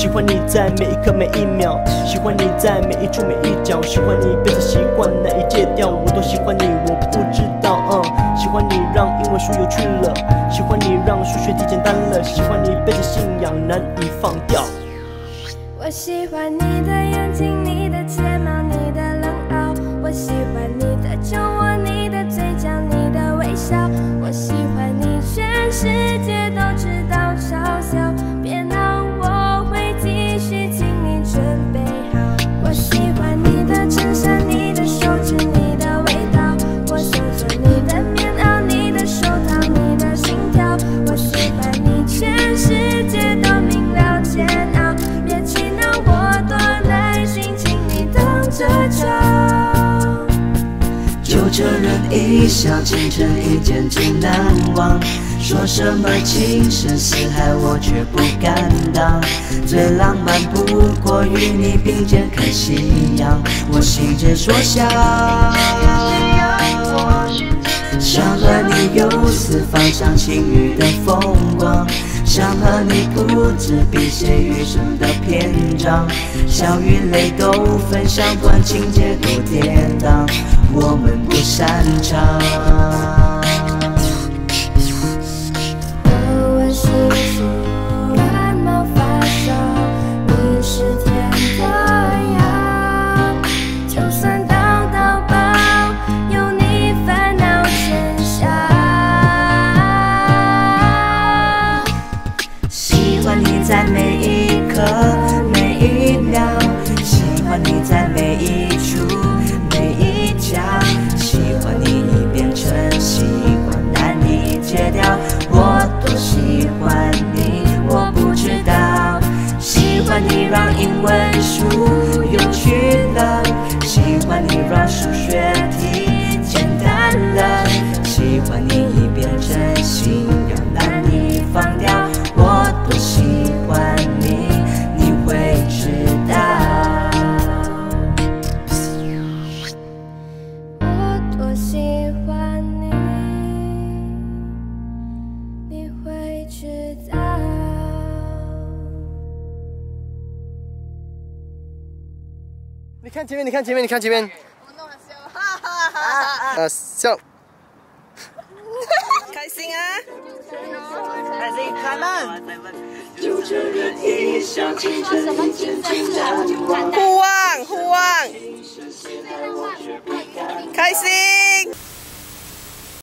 喜欢你在每一刻每一秒，喜欢你在每一处每一角，喜欢你变成习惯难以戒掉，我都喜欢你，我不知道，嗯，喜欢你让英文书有趣了，喜欢你让数学题简单了，喜欢你背着信仰难以放掉。我喜欢你的眼睛，你的睫毛，你的冷傲，我喜欢你的酒窝，你的嘴角，你的微笑，我喜欢你，全世界都知道着瞧。就这人一笑倾城，一见真难忘。说什么情深似海，我却不敢当。最浪漫不过与你并肩看夕阳，我心之所向。想和你游四方赏晴雨的风光，想和你纸笔写余生的篇章，笑与泪都分享，管情节多跌宕，我们不擅长。因为书有趣了，喜欢你让数学你看前面，你看前面，你看前面。呃，笑。开心啊！开心，开慢。就这人一笑倾城，一见倾难忘。互望互望，开心。